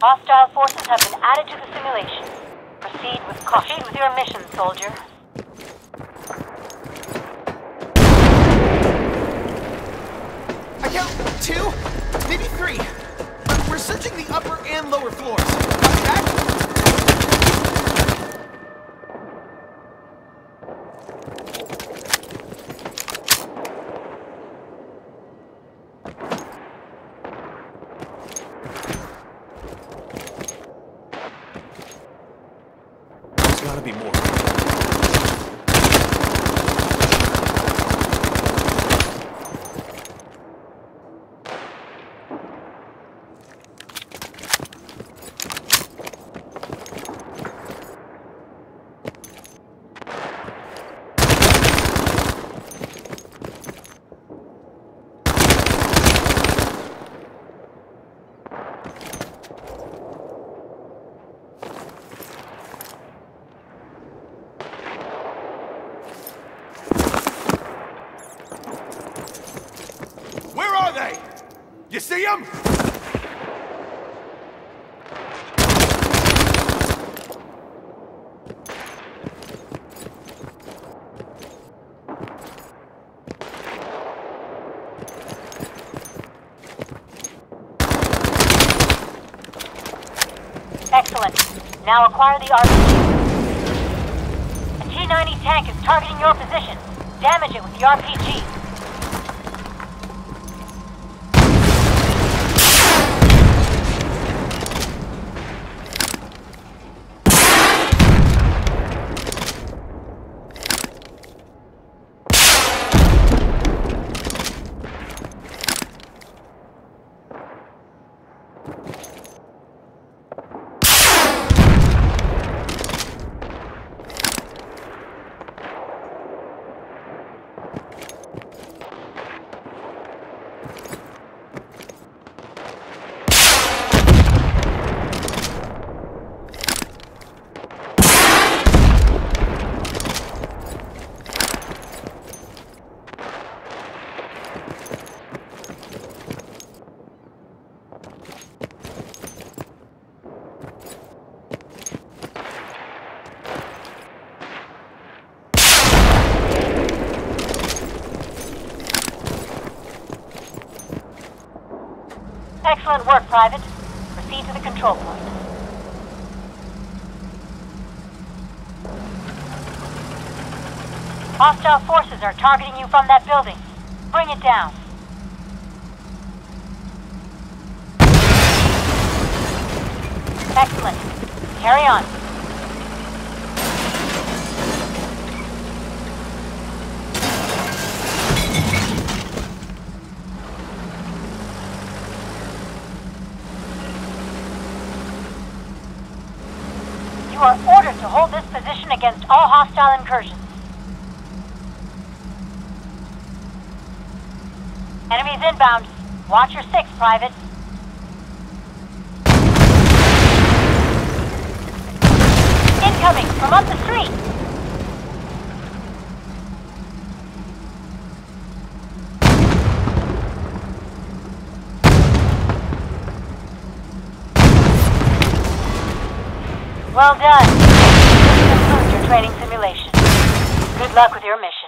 Hostile forces have been added to the simulation. Proceed with caution Proceed with your mission, soldier. I count two, maybe three. We're searching the upper and lower floors. Be more. You see him? Excellent. Now acquire the RPG. A T-90 tank is targeting your position. Damage it with the RPG. Excellent work, Private. Proceed to the control point. Hostile forces are targeting you from that building. Bring it down. Excellent. Carry on. You are ordered to hold this position against all hostile incursions. Enemies inbound. Watch your six, Private. Incoming from up the street. Well done. This concludes your training simulation. Good luck with your mission.